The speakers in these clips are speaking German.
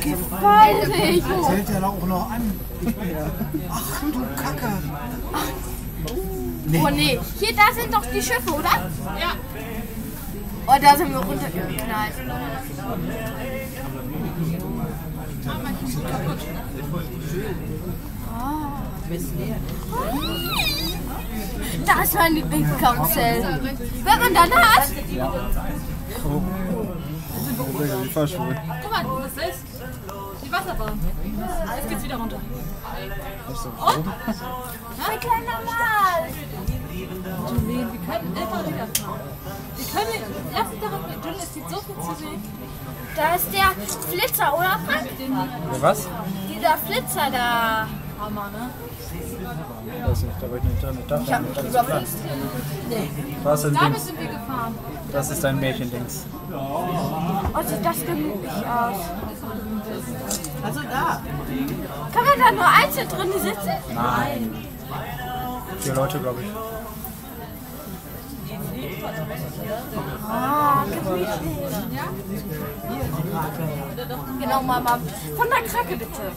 Gewaltig. Zählt er auch noch an? Ach du Kacke. Oh nee, hier, da sind doch die Schiffe, oder? Ja. Oh, da sind wir runtergeknallt. Da ist mein Lieblingskarussell. Wenn man dann hat, Die Fahrschule. Guck mal, das ist die Wasserbahn. Jetzt geht's wieder runter. ein kleiner Mal. Julian, wir können immer wieder fahren. Wir können, lass uns darauf mit Julian, es gibt so viel zu sehen. Da ist der Flitzer, oder Frank? Ja, was? Dieser Flitzer da. Hammer, ne? Weiß nicht, da war ich nicht dran. Ich dachte, das ist klar. Was denn Damit Dings? sind wir gefahren. Das ist dein Märchendings. Oh, sieht das gemütlich aus. Also da. Nur einzeln drin sitzen? Nein. Vier Leute, glaube ich. Ah, gemütlich. Genau, Mama. Von der Krake bitte.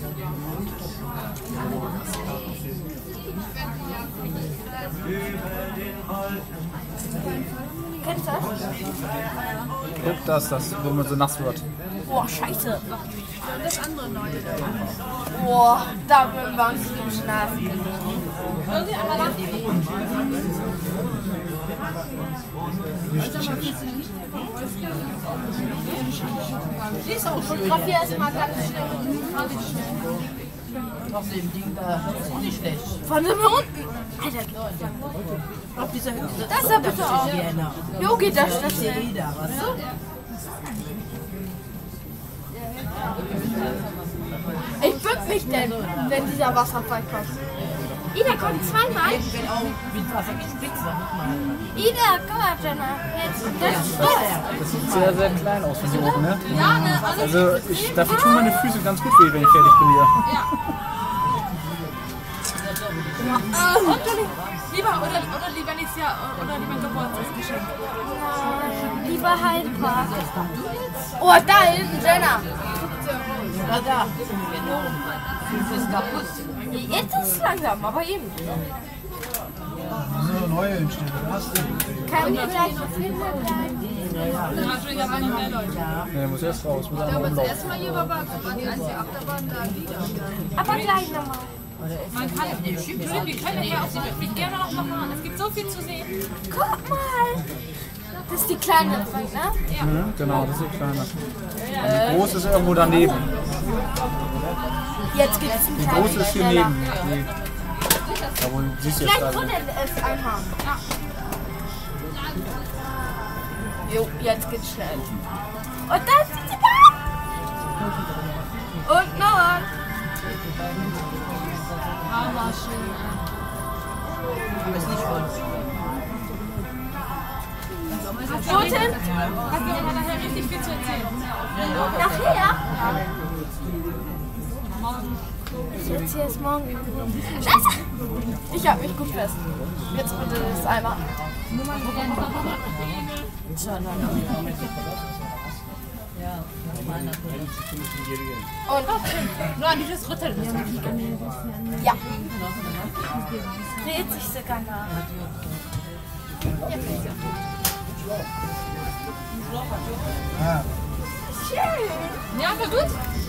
Kennst du das? Guck das, das, wo man so nass wird. Boah, scheiße. Boah, da würden wir uns im Schlaf. Irgendwie einmal lang. Die ist auch schön. Fotografie erstmal ganz schnell. Auf dem Ding da, das ist auch nicht schlecht. Sind wir unten. Alter, Auf dieser, dieser das sah bitte aus. Sienna. Jo, geht das Schlüssel. Jeder, weißt du? Ich denn, wenn dieser Wasserfall kommt. Ida kommt zweimal. Ich bin auch mit Wasser gespritzt, sag ich mal. Ida, guck mal, Jenna. Das ist Fritz. Das sieht sehr, sehr klein aus von hier oben, ne? Ja, ne? Also, Also, ich, dafür tun meine Füße ganz gut weh, wenn ich fertig bin hier. und Julie, lieber, oder, oder lieber nächstes Jahr, oder lieber ein Geburtstagsgeschenk. Lieber Heidepark. Oh, da hinten, Jenna. Ja, da. Genau. Das ist kaputt. Jetzt ist es langsam, aber eben. So neue entstehen. Was denn? Kann mir gleich noch mehr Leute. Ne, muss erst raus, muss einmal rumlaufen. Erstmal hier war war die einzige Achterbahn da wieder. Aber gleich nochmal. Man kann, Julian, wir können ja auch wirklich gerne noch mal fahren. Es gibt so viel zu sehen. Guck mal. Das ist die kleine, ne? Mhm, genau, das ist die kleine. Und die große ist irgendwo daneben. Jetzt gibt es einen Die kleinen. große ist hier schneller. neben. Die, da wo siehst du jetzt gerade. drinnen ist einmal. Jo, jetzt geht's schnell. Und da ist sie da. Und noch was. Aber schön. Aber ist nicht voll. Guten. Hast du aber nachher richtig viel zu erzählen. Nachher. Ich erzähle es morgen. Scheiße. Ich hab mich gut fest. Jetzt bitte das einmal. Und Nur an dieses Rütteln. ja. Dreht sich sogar nach. Ja. Schön. Ja, war gut.